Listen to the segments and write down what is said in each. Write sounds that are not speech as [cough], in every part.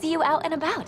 see you out and about.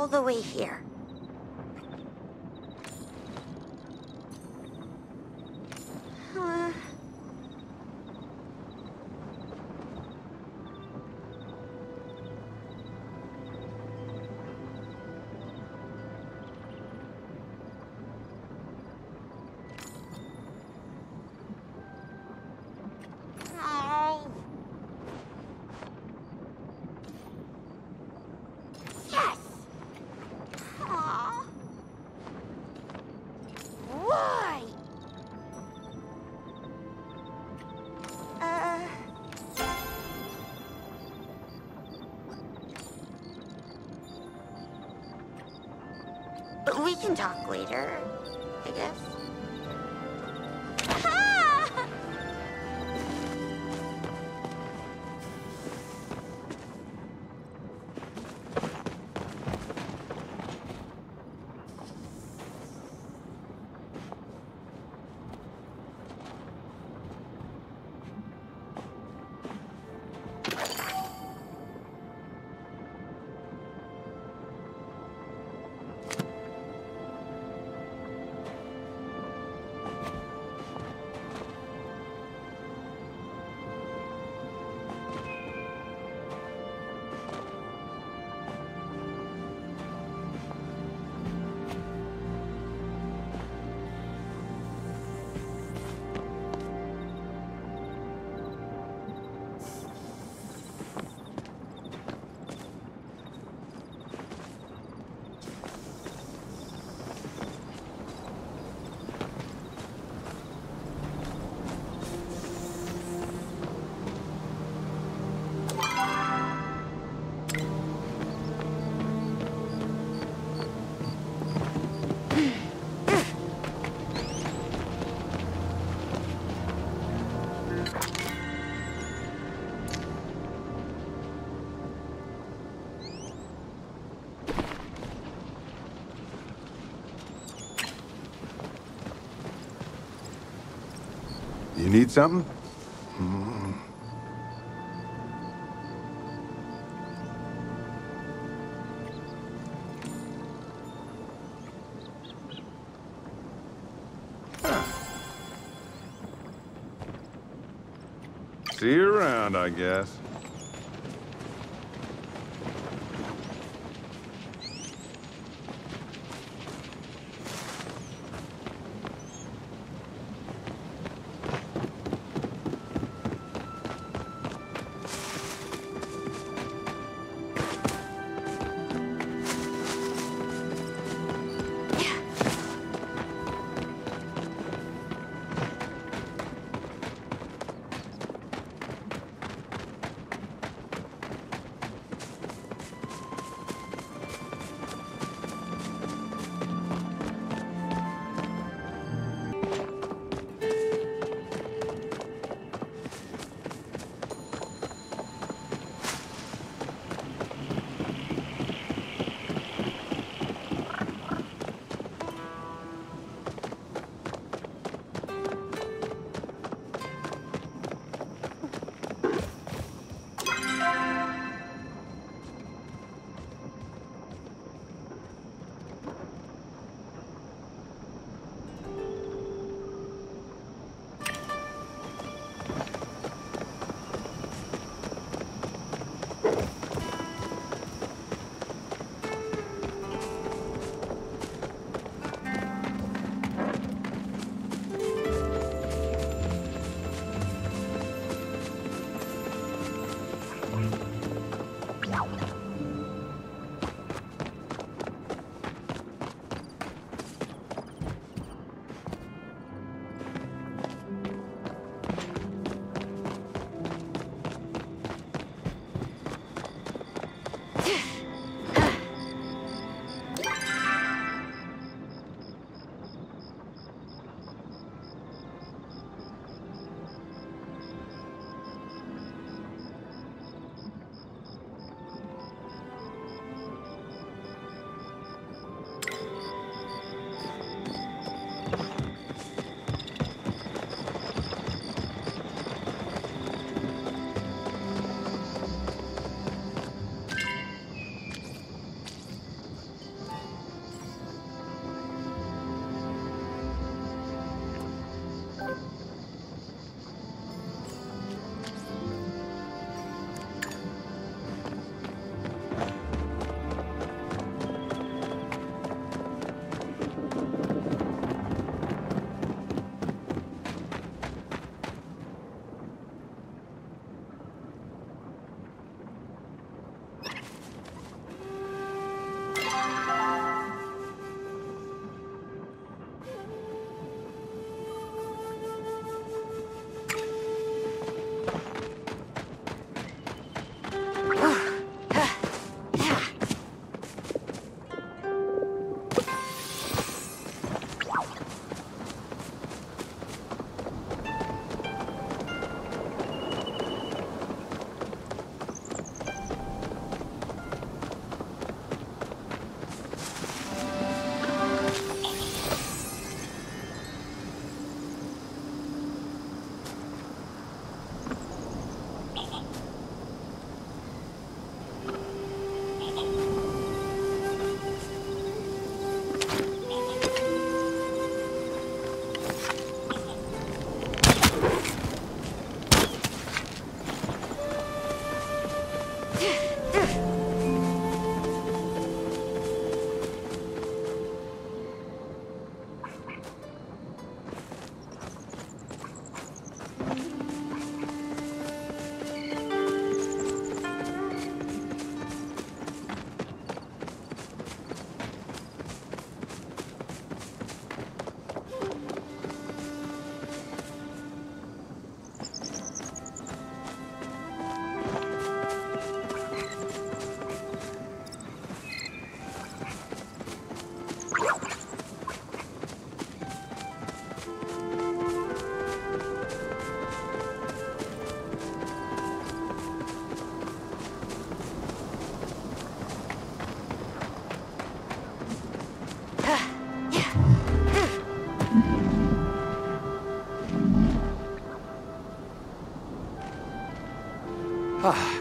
All the way here. Can talk later, You need something? See you around, I guess.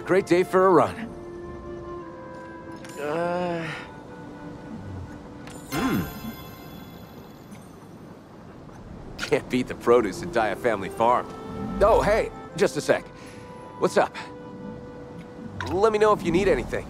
Great day for a run. Uh... Hmm. Can't beat the produce at Daya Family Farm. Oh, hey, just a sec. What's up? Let me know if you need anything.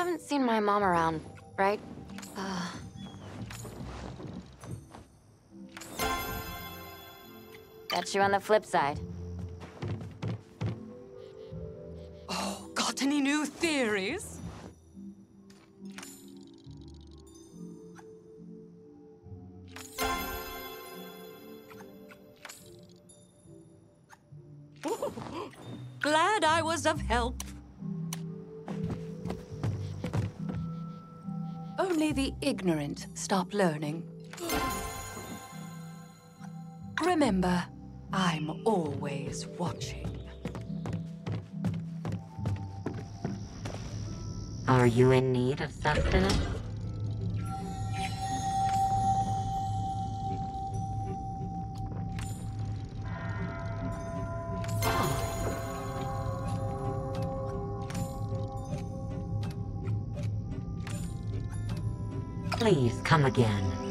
Haven't seen my mom around, right? Uh... Got you on the flip side. Oh, got any new theories? [laughs] Glad I was of help. The ignorant stop learning. Remember, I'm always watching. Are you in need of sustenance? Come again.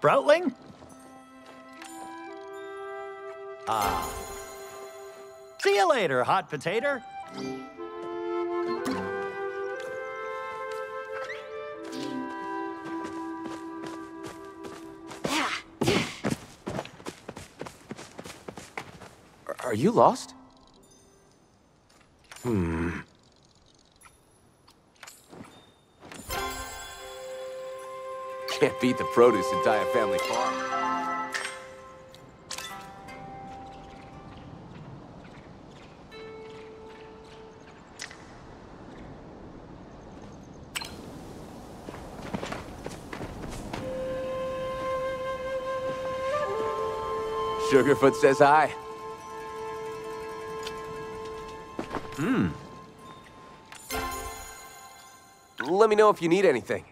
Sproutling. Ah. See you later, hot potato. Are- Are you lost? Beat the produce at Dia Family Farm. Sugarfoot says hi. Hmm. Let me know if you need anything.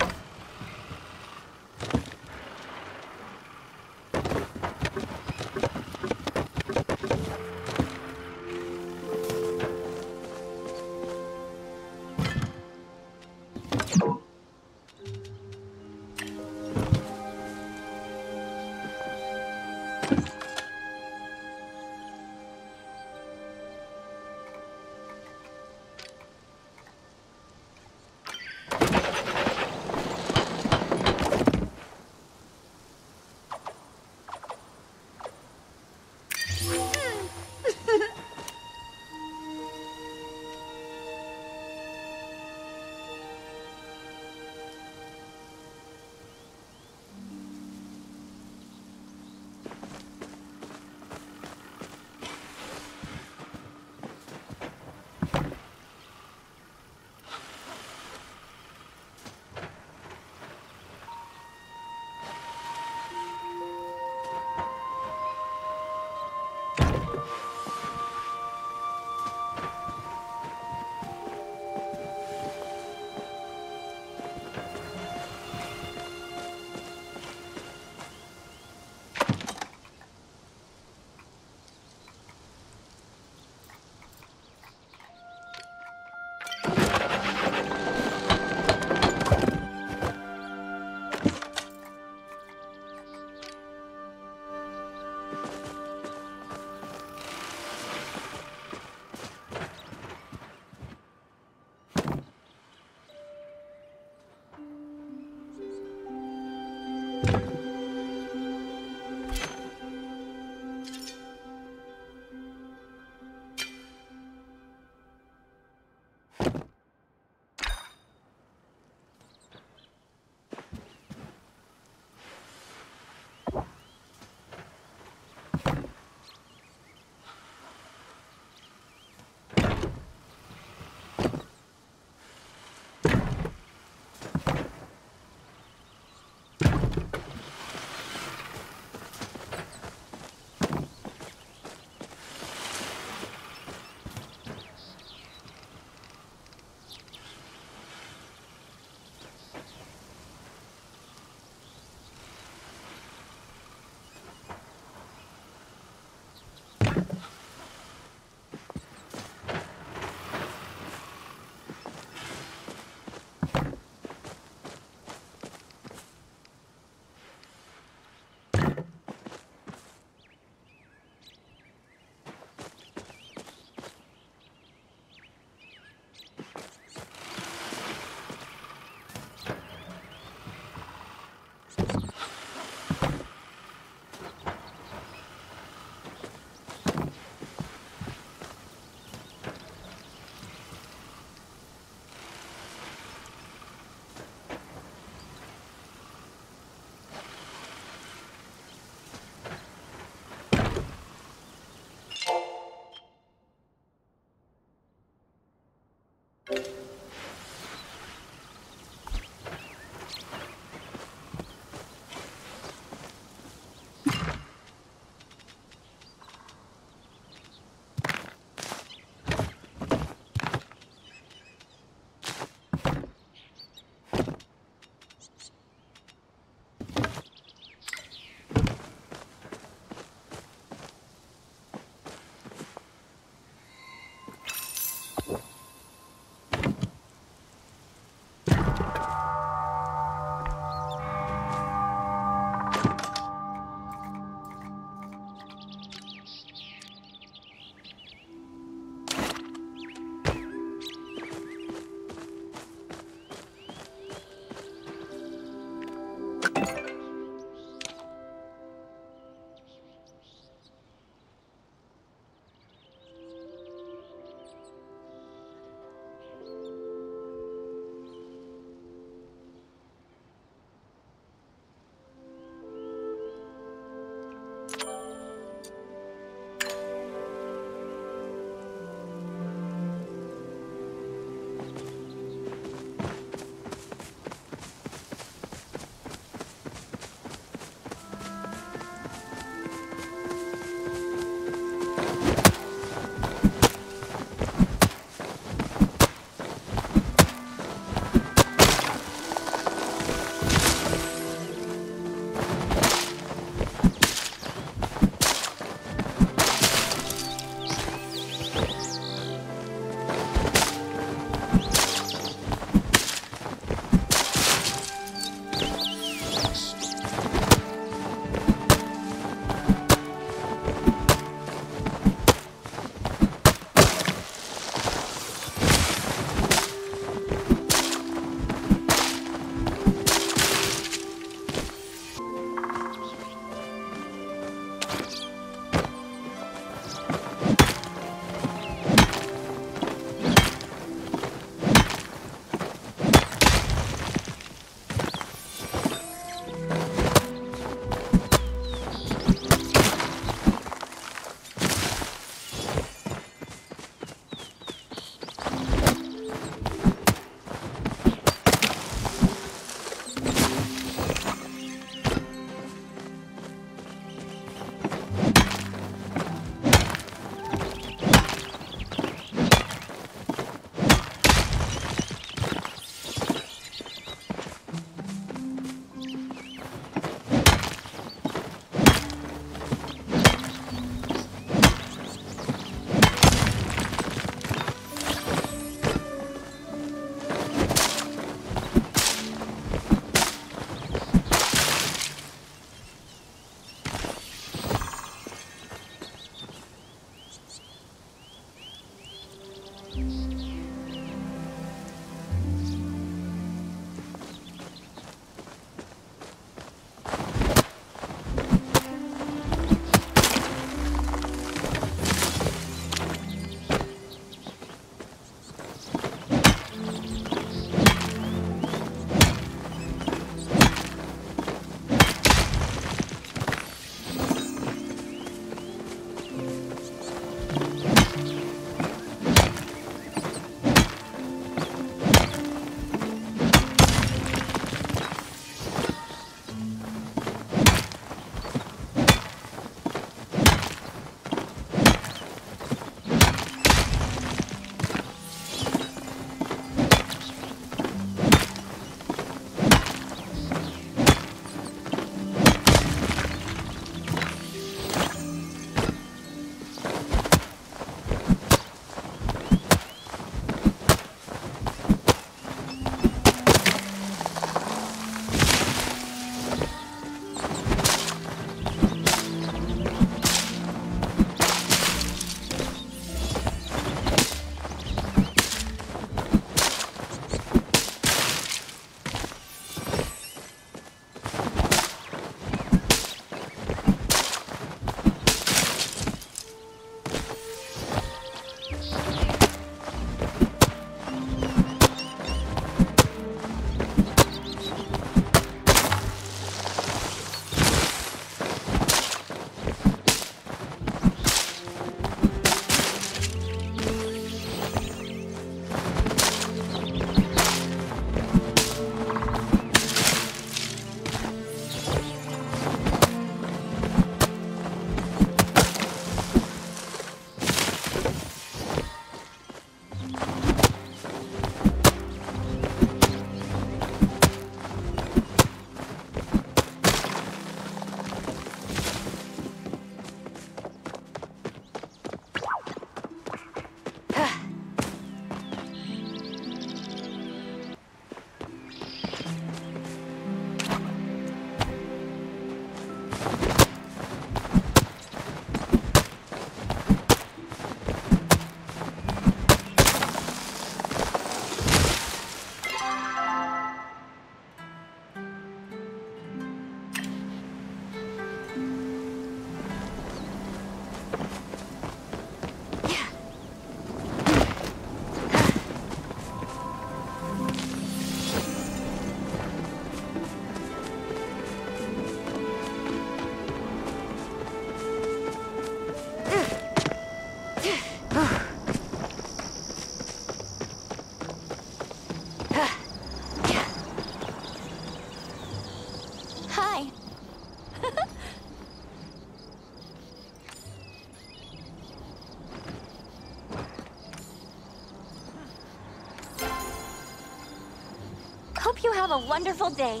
Have a wonderful day.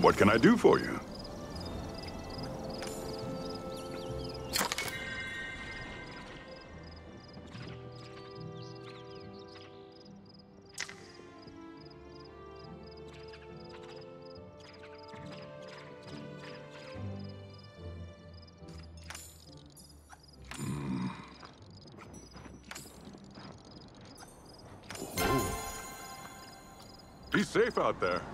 What can I do for you? Out there.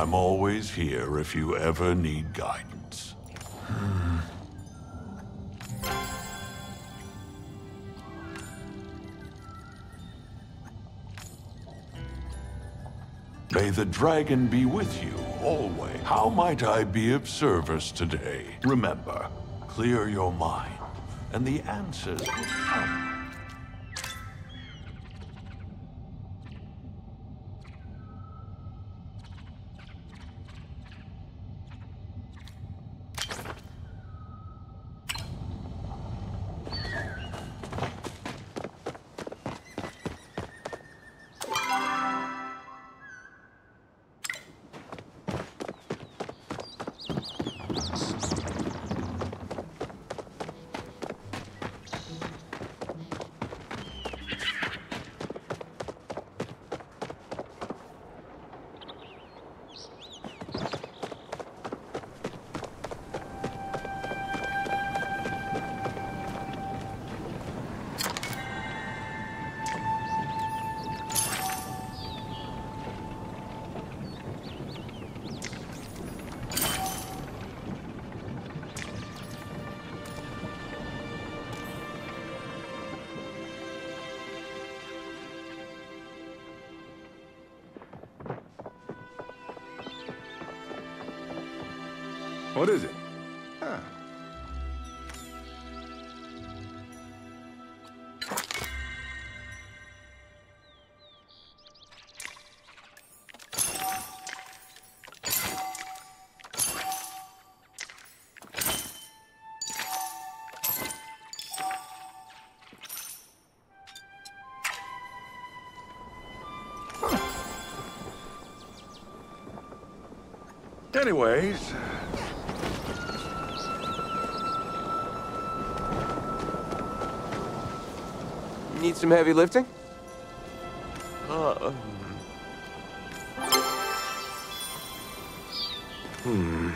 I'm always here if you ever need guidance. May the dragon be with you always. How might I be of service today? Remember, clear your mind, and the answers will come. Anyways, Need some heavy lifting? Uh, hmm.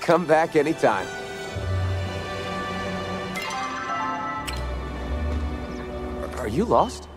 Come back anytime. Are you lost?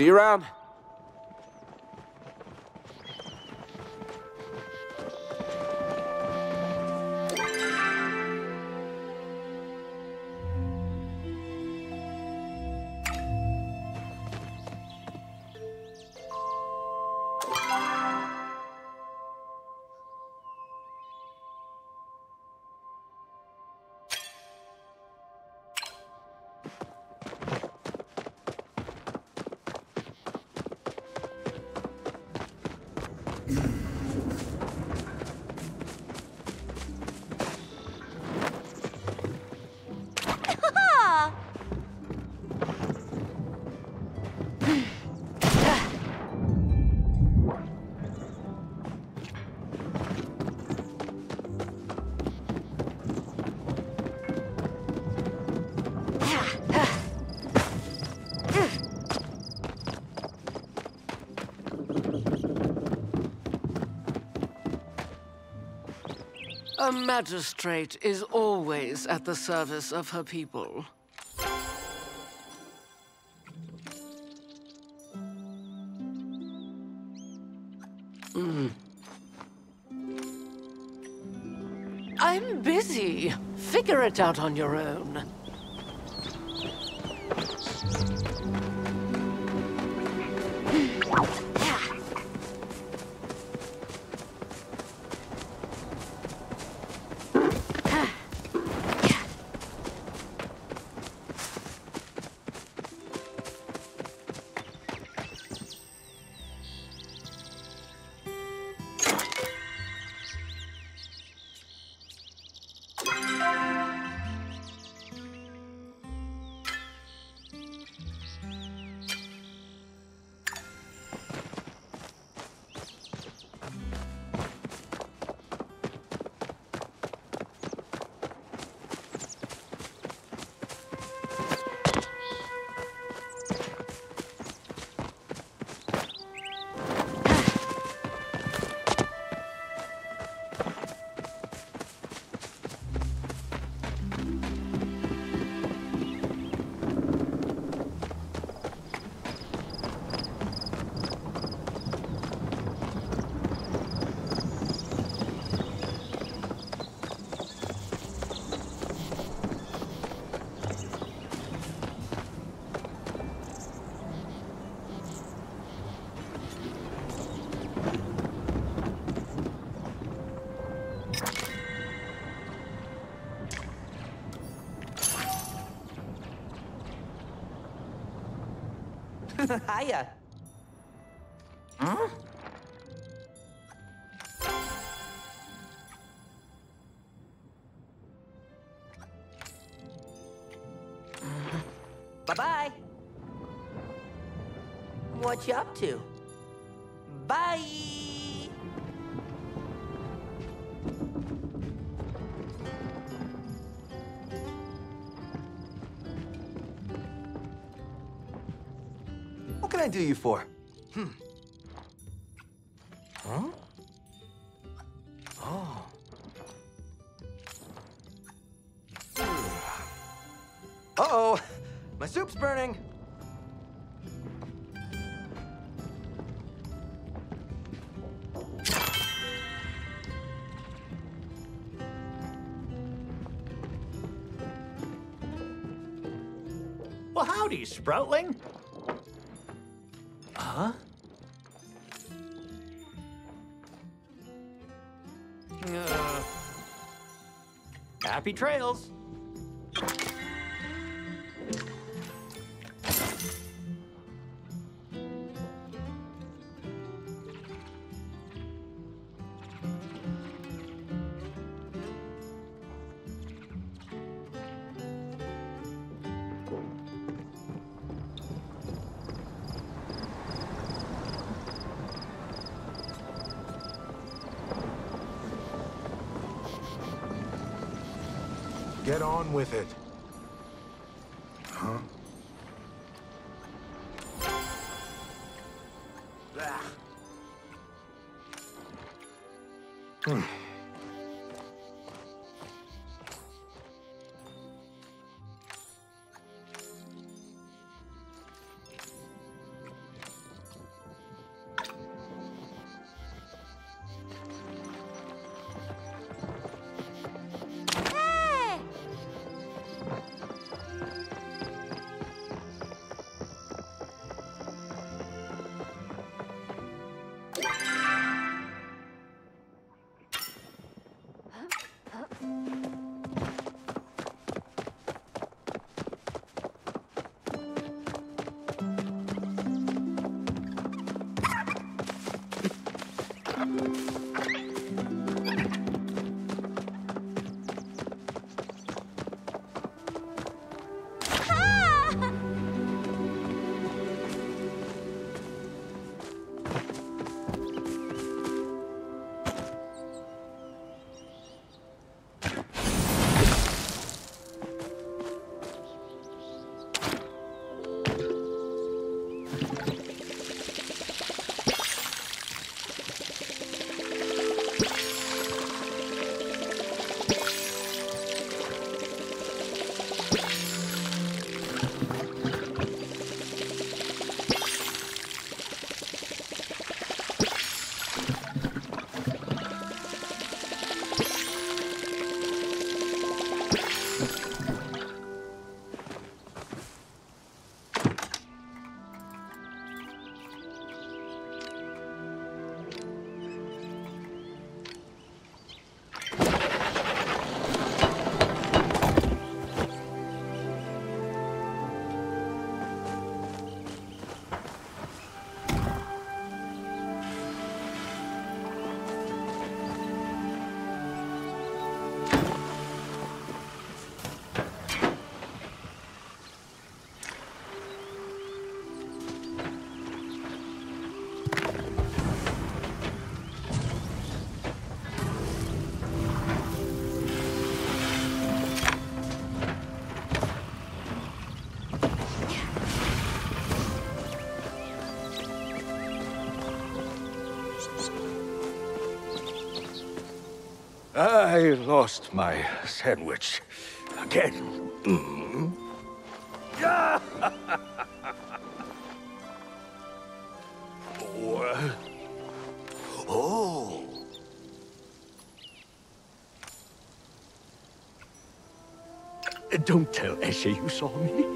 See you around. A magistrate is always at the service of her people. Mm. I'm busy. Figure it out on your own. Raia, do you for? Hmm. Huh? Oh. Uh-oh! My soup's burning! Well, howdy, Sproutling. Happy trails. On with it. Hey! Ha! I lost my sandwich again. Mm. [laughs] oh. oh. Don't tell Eshe you saw me.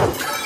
you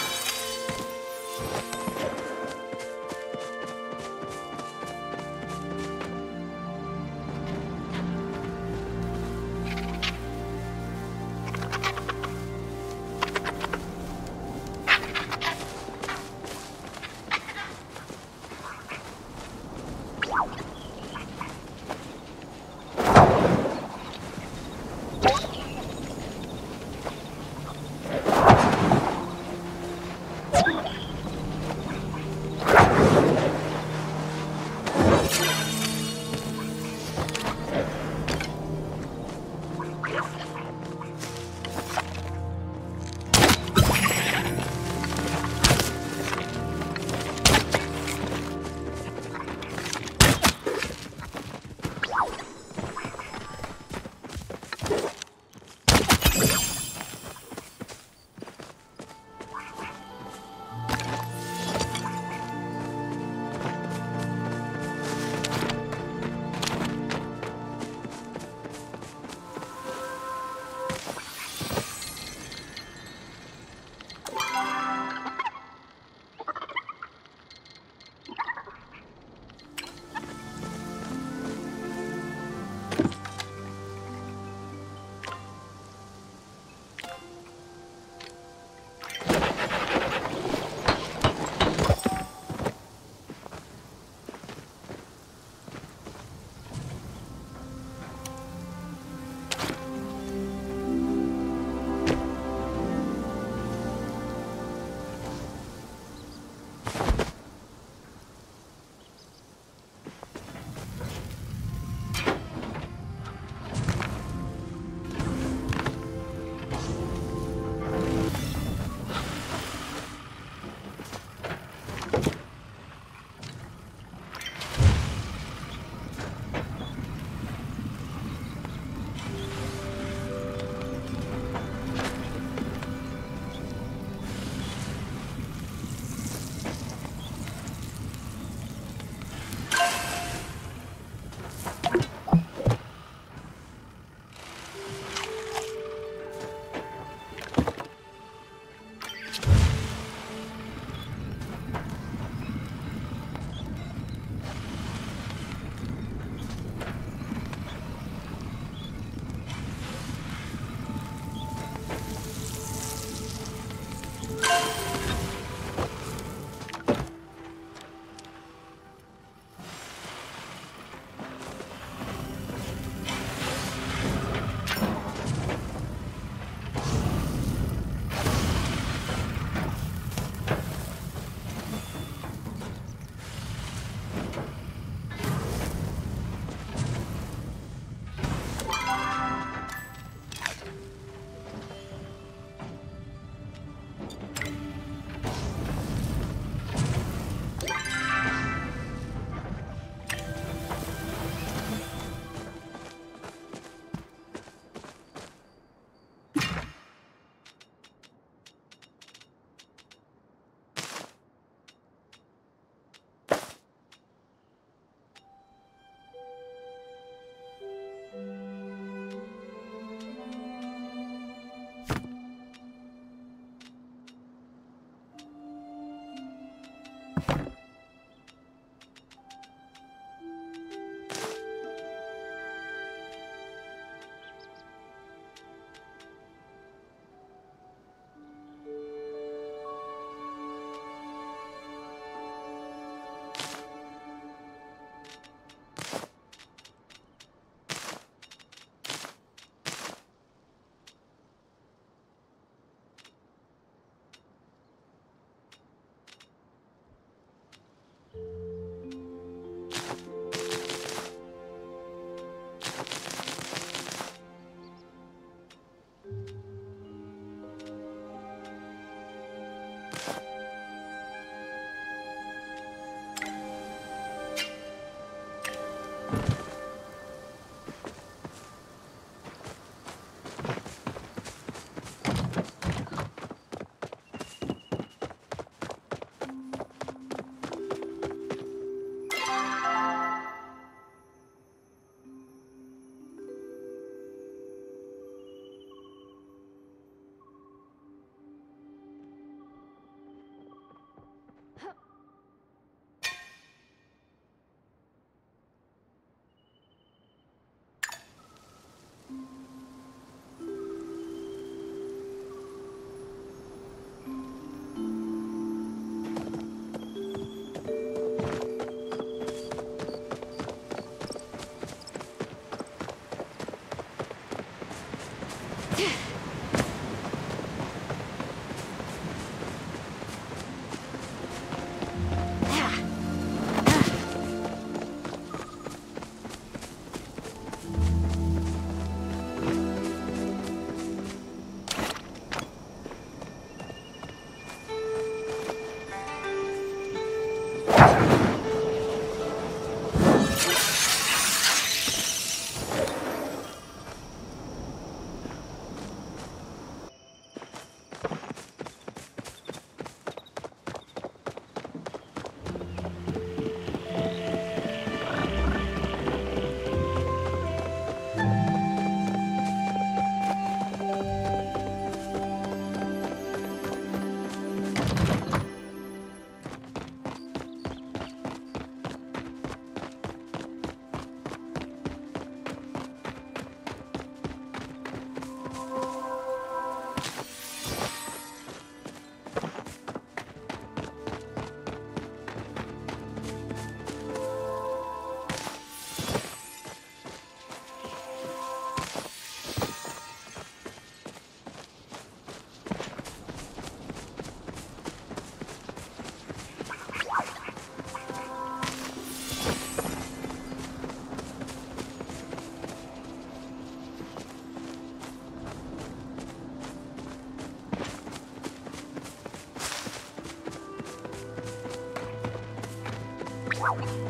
Wow.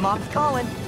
Mom's calling.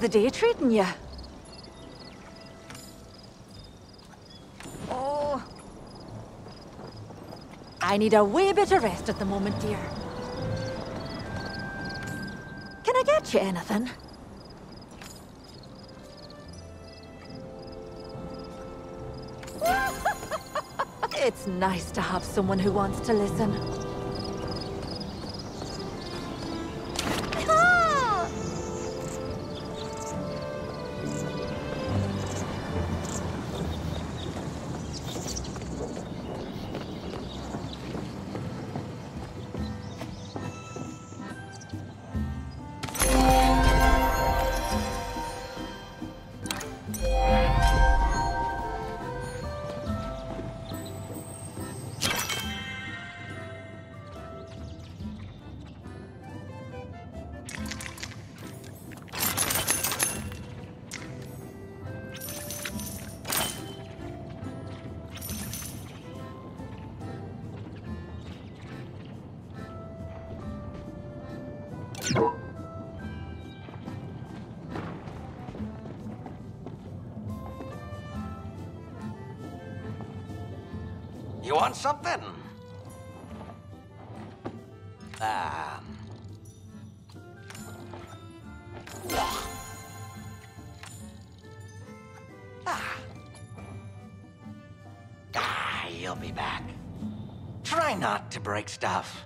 The day treating you? Oh. I need a wee bit of rest at the moment, dear. Can I get you anything? [laughs] it's nice to have someone who wants to listen. Want something? Ah. Ah. Ah, you'll be back. Try not to break stuff.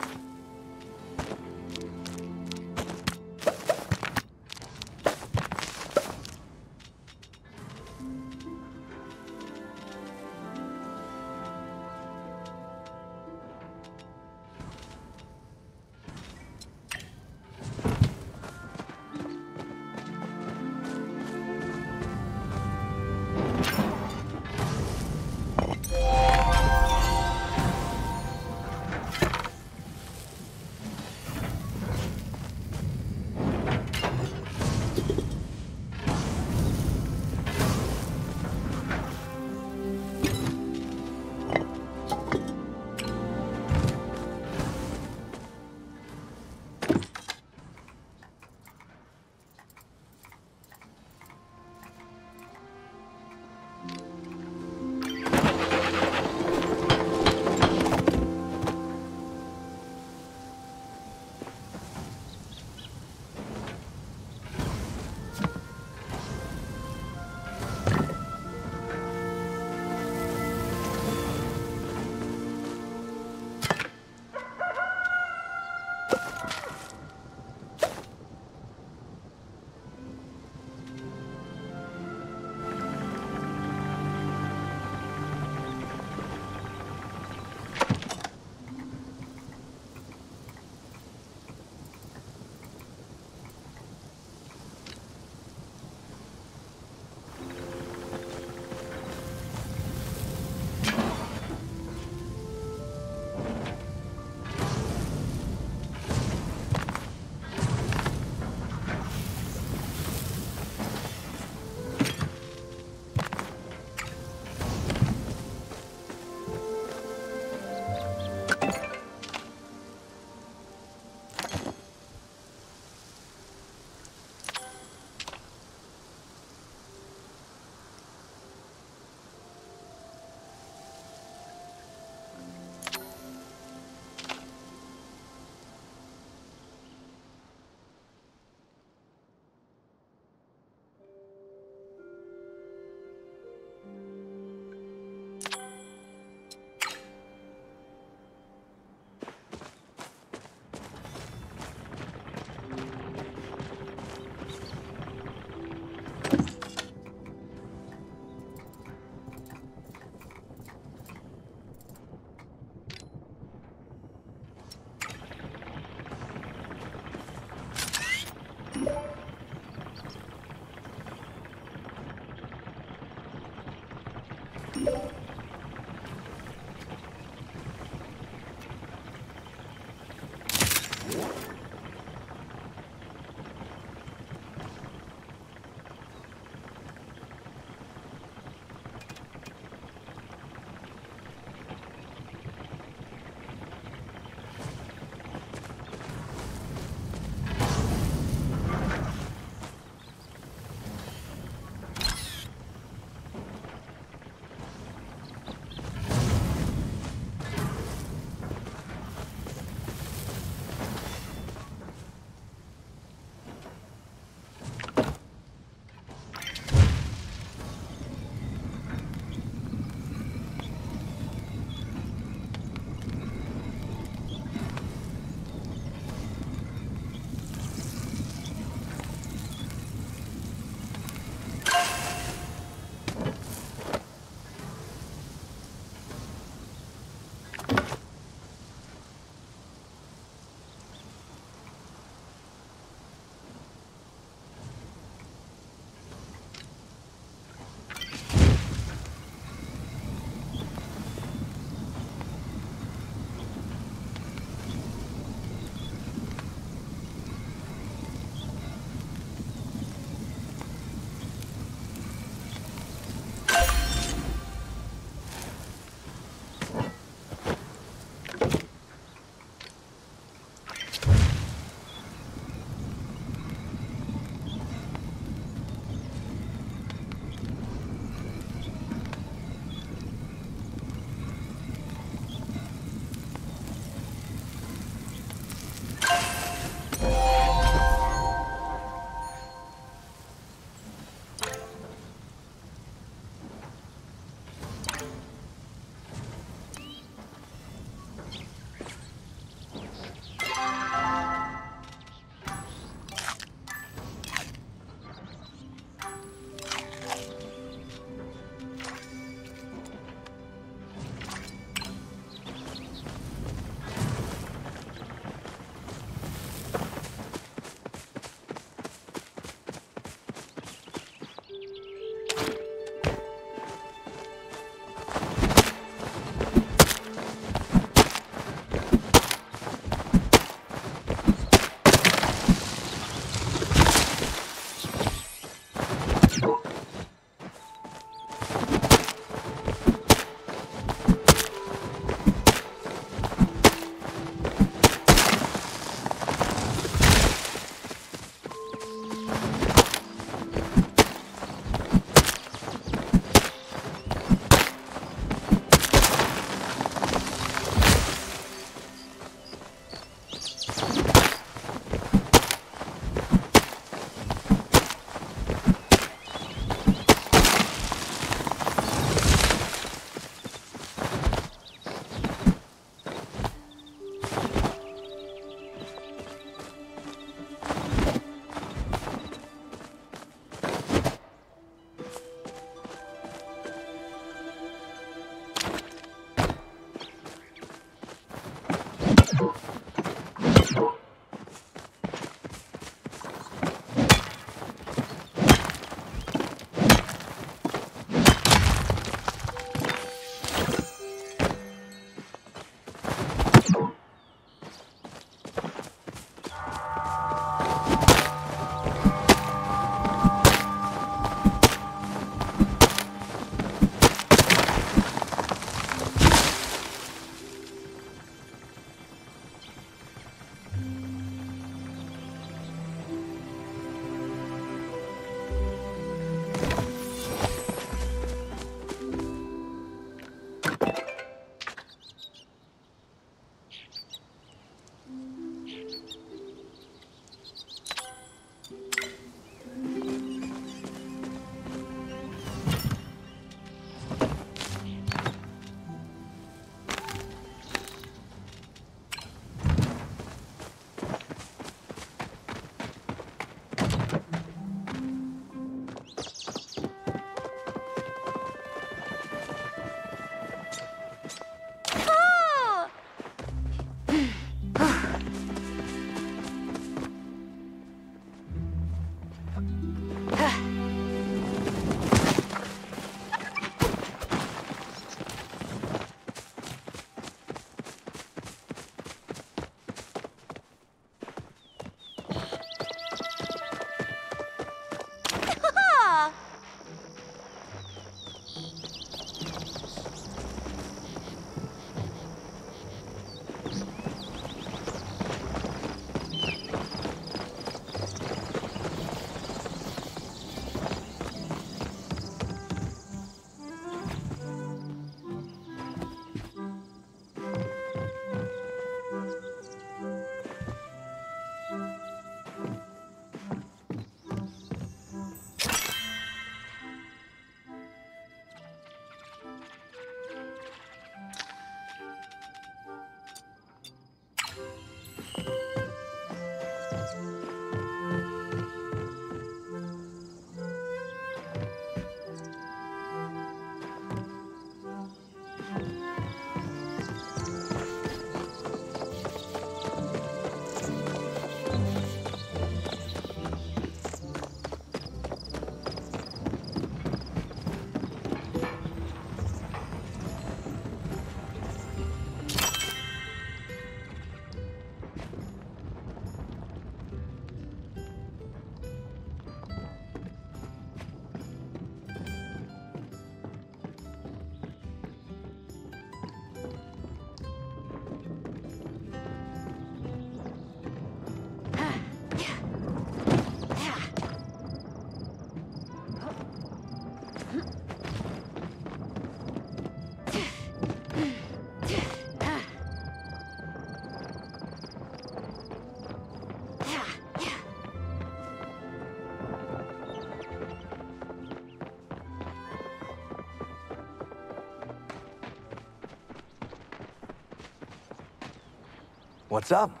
What's up?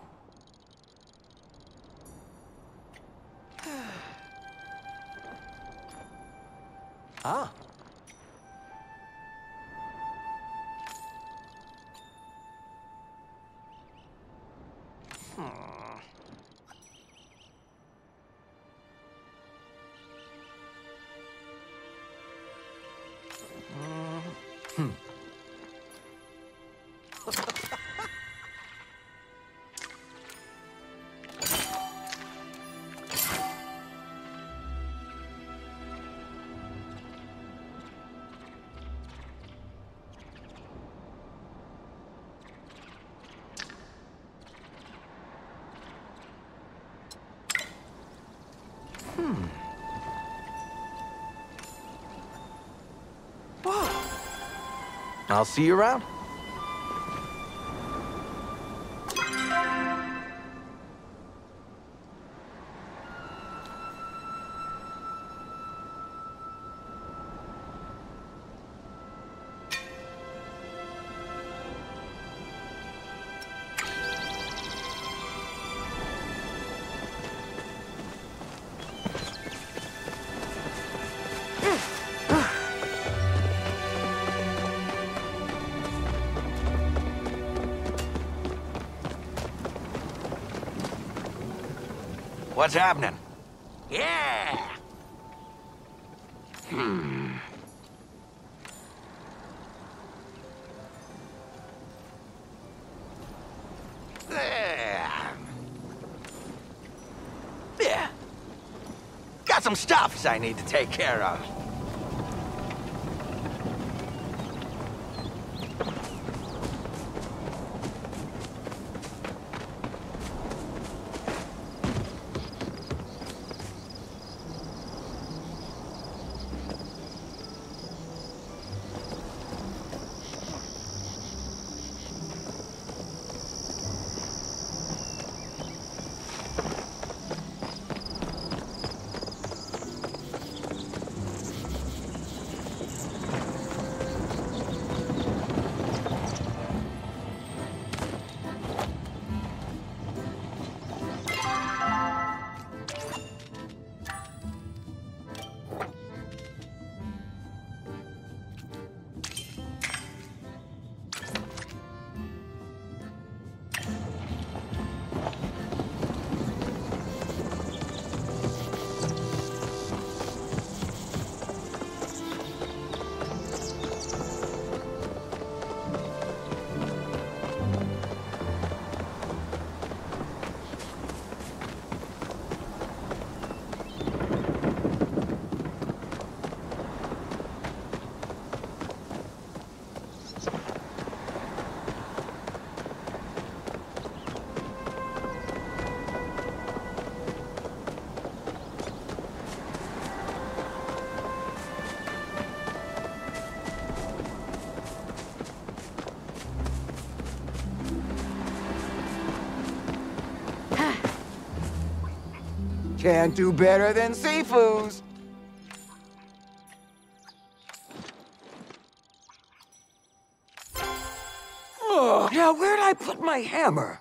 Hmm. Whoa. I'll see you around. What's happening? Yeah! Hmm. There. Yeah. Got some stuffs I need to take care of. Can't do better than. Oh, now where'd I put my hammer?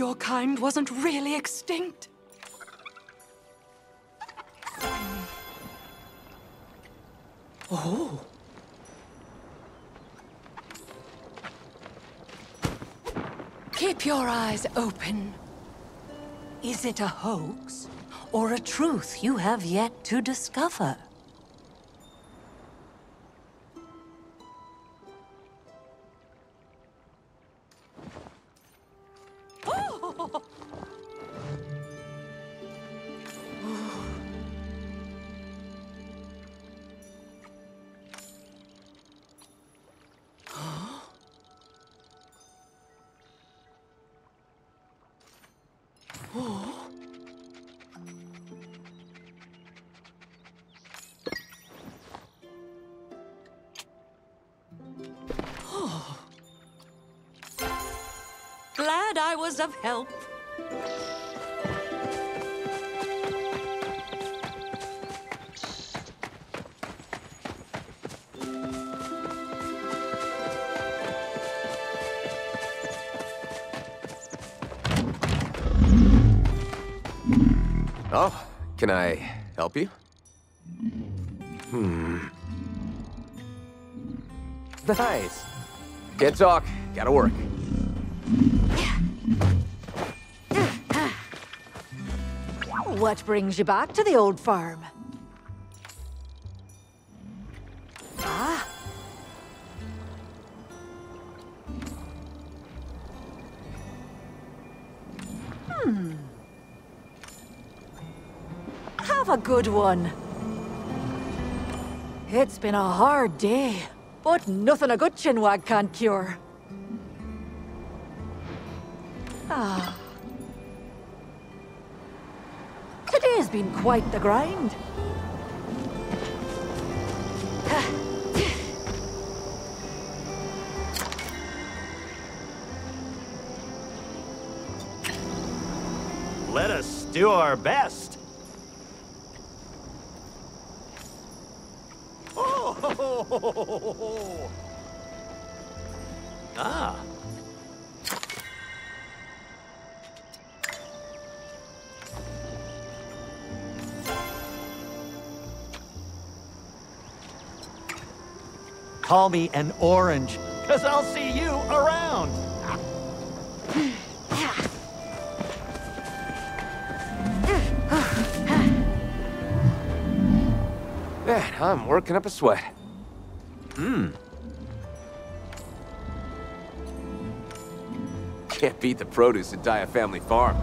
Your kind wasn't really extinct. Oh. Keep your eyes open. Is it a hoax or a truth you have yet to discover? Was of help. Oh, can I help you? Hmm. Nice. Can't talk. Gotta work. What brings you back to the old farm? Ah. Hmm. Have a good one. It's been a hard day, but nothing a good chinwag can't cure. Been quite the grind. Let us do our best. Oh! Ah. Call me an orange, because I'll see you around. Man, I'm working up a sweat. Hmm. Can't beat the produce at Dia Family Farm.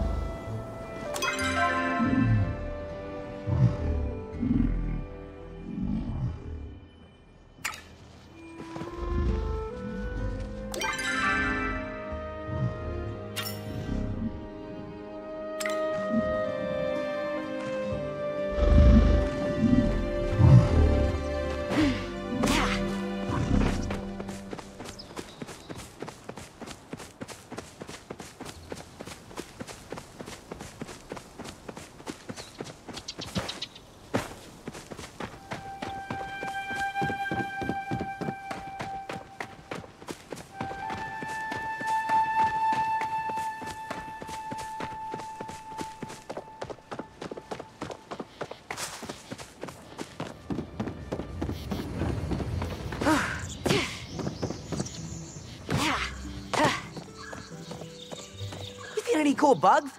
Cool bugs?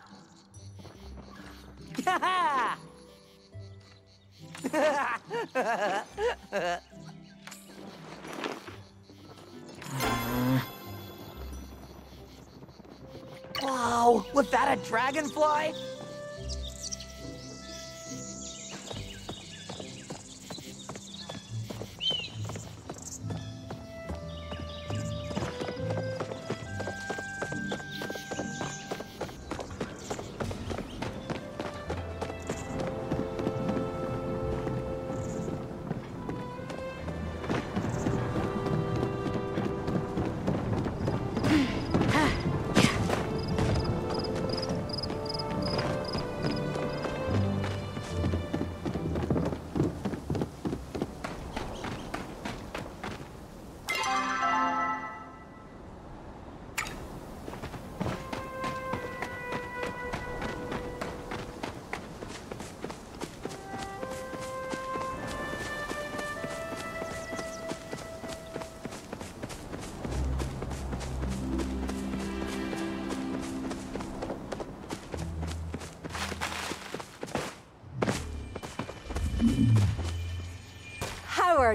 [laughs] Wow, was that a dragonfly?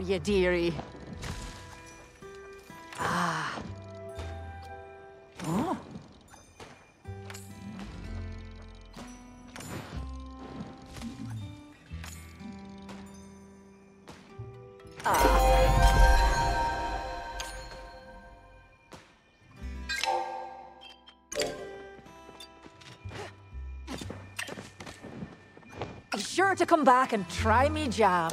You, dearie? Ah. Oh. Sure to come back and try me jam.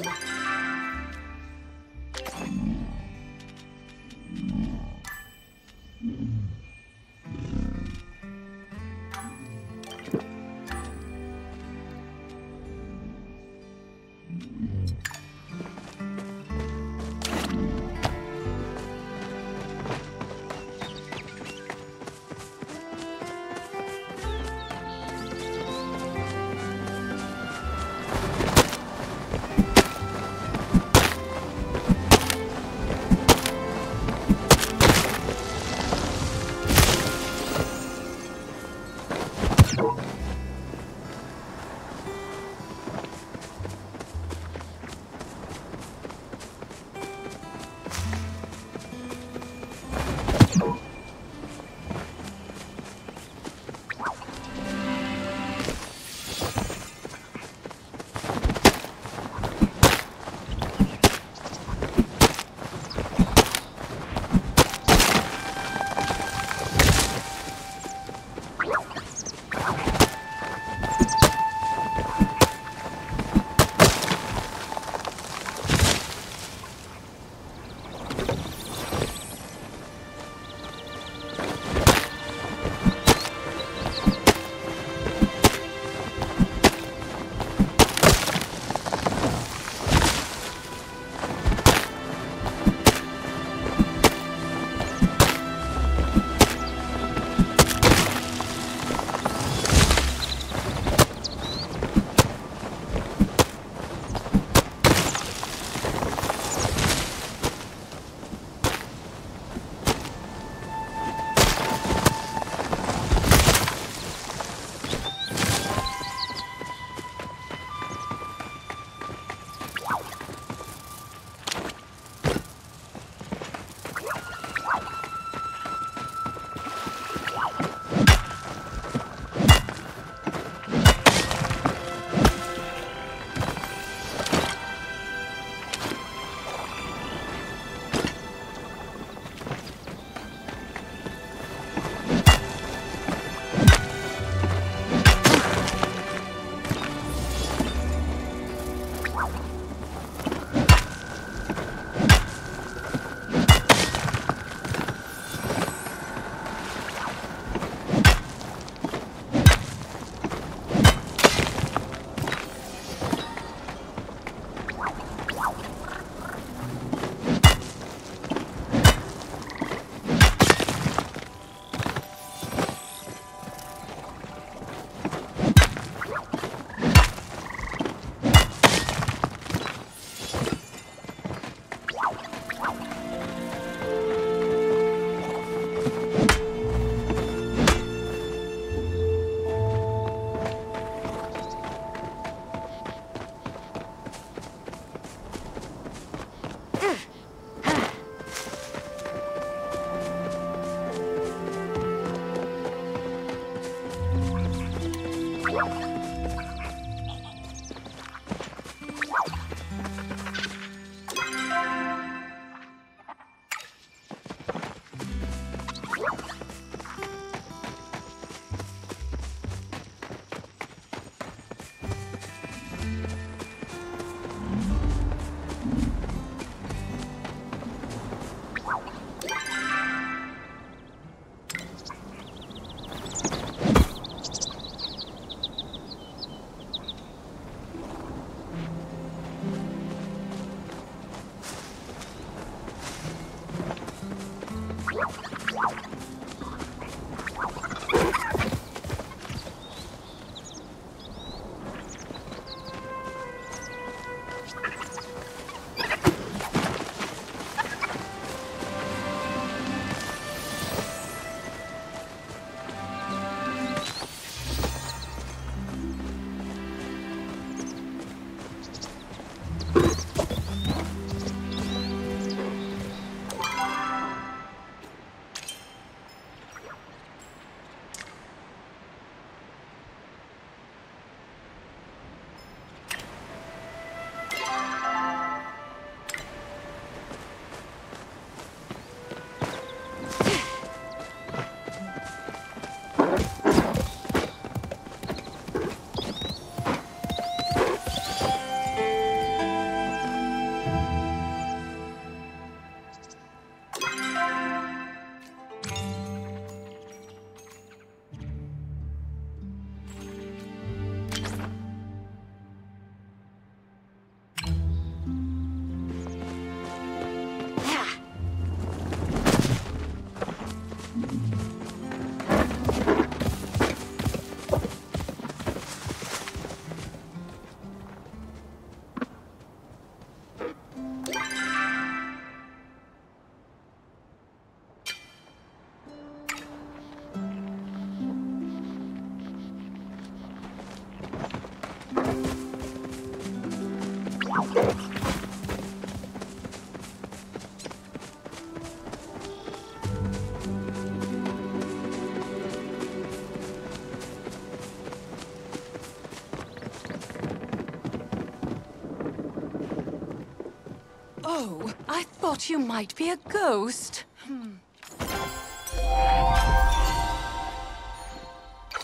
Thought you might be a ghost. Hmm.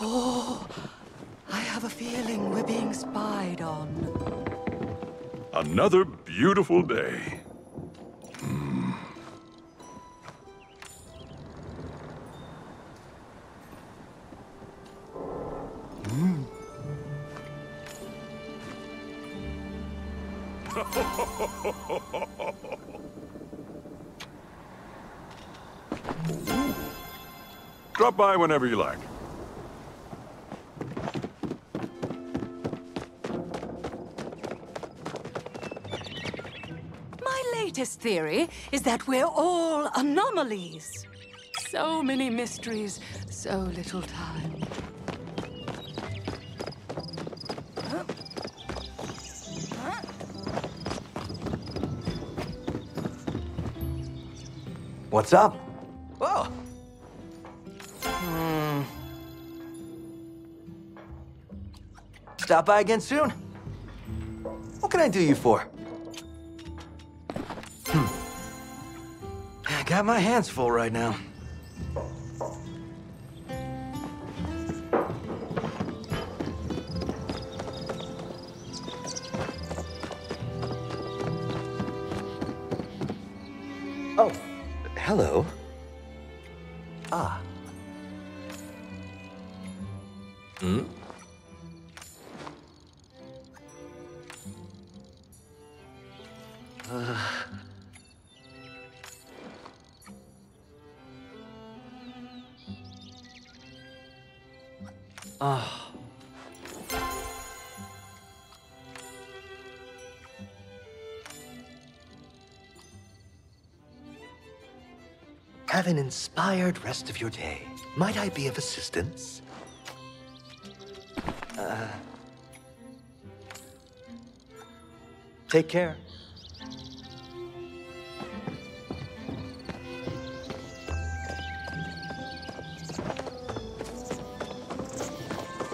Oh, I have a feeling we're being spied on. Another beautiful day. Hmm. Hmm. [laughs] by whenever you like. My latest theory is that we're all anomalies. So many mysteries, so little time. What's up? Stop by again soon. What can I do you for? Hmm. I got my hands full right now. Have an inspired rest of your day. Might I be of assistance? Uh. Take care.